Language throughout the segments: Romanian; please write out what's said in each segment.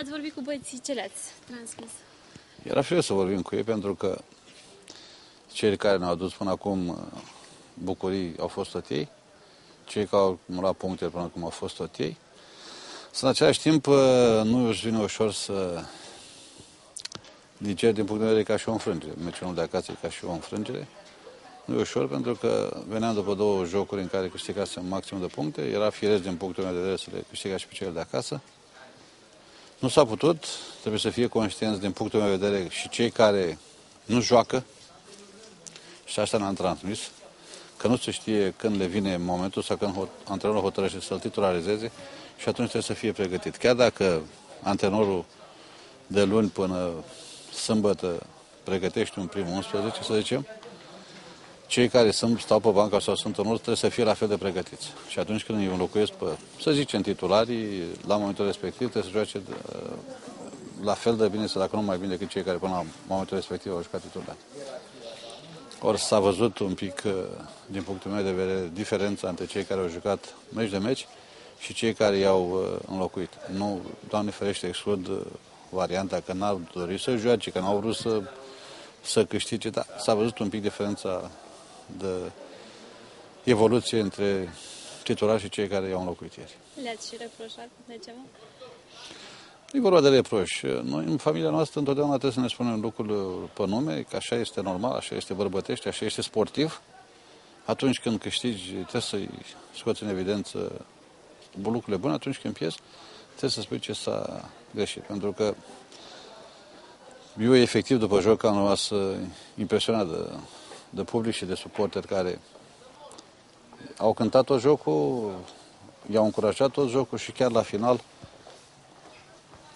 Ați vorbit cu băieții, ce le-ați transmis? Era firesc să vorbim cu ei pentru că cei care ne-au adus până acum uh, bucurii au fost tot ei, cei care au acumulat puncte până acum au fost tot ei. Să în același timp uh, nu își vine ușor să diger din punct de vedere ca și o înfrângere. Meciul de acasă e ca și o înfrângere. Nu e ușor pentru că veneam după două jocuri în care câștigasem maximum de puncte. Era firesc din punctul meu de vedere să le câștiga și pe cele de acasă. Nu s-a putut, trebuie să fie conștienți din punctul meu de vedere și cei care nu joacă, și asta ne-am transmis, că nu se știe când le vine momentul sau când antrenorul hotărăște să-l titularizeze și atunci trebuie să fie pregătit. Chiar dacă antrenorul de luni până sâmbătă pregătește un primul 11, să zicem, cei care sunt, stau pe banca sau sunt în urmă trebuie să fie la fel de pregătiți. Și atunci când îi înlocuiesc pe, să zicem, titularii, la momentul respectiv trebuie să joace uh, la fel de bine, sau dacă nu mai bine decât cei care până la momentul respectiv au jucat titular. Ori s-a văzut un pic, uh, din punctul meu de vedere, diferența între cei care au jucat meci de meci și cei care i-au uh, înlocuit. Nu, Doamne ferește, exclud varianta că n-au dorit să joace, că n-au vrut să, să câștige, dar s-a văzut un pic diferența de evoluție între titulari și cei care i-au înlocuit ieri. Le-ați și reproșat de ceva? Nu e vorba de reproș. Noi, în familia noastră, întotdeauna trebuie să ne spunem lucrurile pe nume, că așa este normal, așa este bărbătește, așa este sportiv. Atunci când câștigi, trebuie să-i scoți în evidență lucrurile bune, atunci când pierzi, trebuie să spui ce s-a greșit. Pentru că eu, efectiv, după joc, am rămas impresionat de de public și de suporteri care au cântat tot jocul, i-au încurajat tot jocul și chiar la final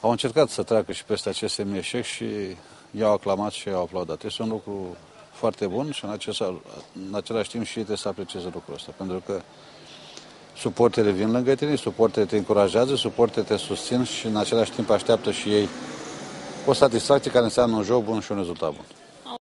au încercat să treacă și peste acest semn eșec și i-au aclamat și i-au aplaudat. Este un lucru foarte bun și în, acest, în același timp și trebuie să aprecieze lucrul ăsta, pentru că suporterii vin lângă tine, suporterii te încurajează, suporterii te susțin și în același timp așteaptă și ei o satisfacție care înseamnă un joc bun și un rezultat bun.